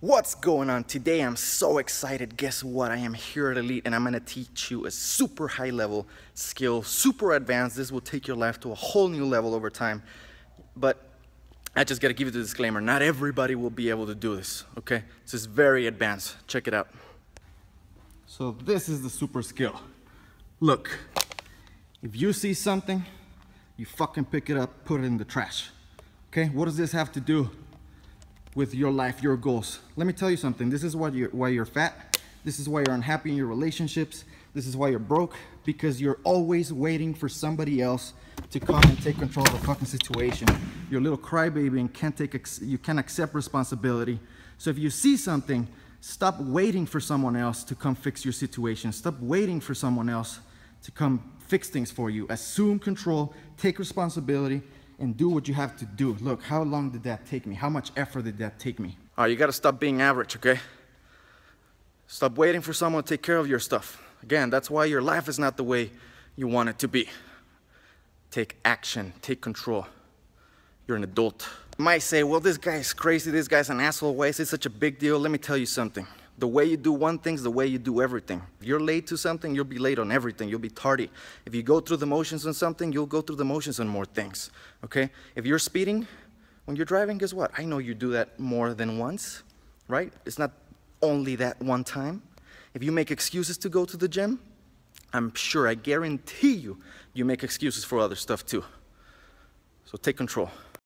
What's going on today? I'm so excited. Guess what? I am here at Elite and I'm gonna teach you a super high level skill, super advanced. This will take your life to a whole new level over time. But I just gotta give you the disclaimer not everybody will be able to do this, okay? This is very advanced. Check it out. So, this is the super skill. Look, if you see something, you fucking pick it up, put it in the trash. Okay? What does this have to do with your life, your goals. Let me tell you something. This is why you're, why you're fat. This is why you're unhappy in your relationships. This is why you're broke because you're always waiting for somebody else to come and take control of the fucking situation. You're a little crybaby and can't take you can't accept responsibility. So if you see something, stop waiting for someone else to come fix your situation. Stop waiting for someone else to come fix things for you. Assume control, take responsibility, and do what you have to do. Look, how long did that take me? How much effort did that take me? All right, you gotta stop being average, okay? Stop waiting for someone to take care of your stuff. Again, that's why your life is not the way you want it to be. Take action, take control. You're an adult. You might say, well, this guy is crazy, this guy's an asshole, why is it such a big deal? Let me tell you something. The way you do one thing is the way you do everything. If you're late to something, you'll be late on everything. You'll be tardy. If you go through the motions on something, you'll go through the motions on more things. Okay? If you're speeding when you're driving, guess what? I know you do that more than once, right? It's not only that one time. If you make excuses to go to the gym, I'm sure, I guarantee you, you make excuses for other stuff too. So take control.